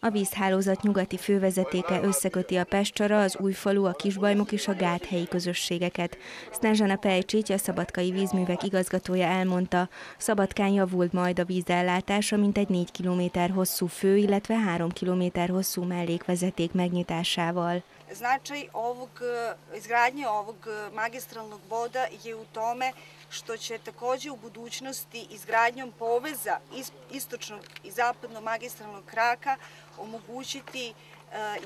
A vízhálózat nyugati fővezetéke összeköti a Pestcsara, az Újfalu, a Kisbajmok és a Gáthelyi közösségeket. Snezsana Pejcsics, a Szabadkai vízművek igazgatója elmondta, Szabadkán javult majd a vízellátása, mint egy 4 km hosszú fő, illetve 3 km hosszú mellékvezeték megnyitásával. Značaj ovog, izgradnje ovog magistralnog voda je u tome što će takođe u budućnosti izgradnjom poveza istočnog i zapadnog magistralnog kraka omogućiti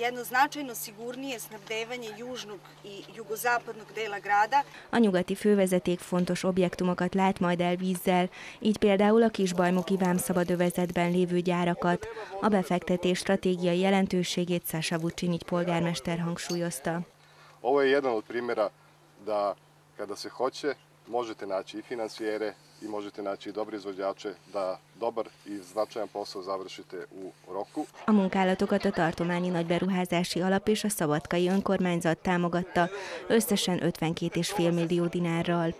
jedno značajno sigurnije snabdevanje južnog i jugozapadnog dela grada. A nyugati fővezeték fontos objektumokat lát majd el vízzel, így például a Kisbajmoki vámszabadövezetben lévő gyárakat. A befektetés stratégiai jelentőségét Sasa Vucinic polgármester hangsúlyozta. Ovo je jedan od primjera da kada se hoće možete naći i financijere i možete naći i dobre izvođače da dobar i značajan posao završite u roku. A munkálatokat a Tartományi Nagyberuházási Alap és a Szabadkai Önkormányzat támogatta, összesen 52,5 millió dinárral.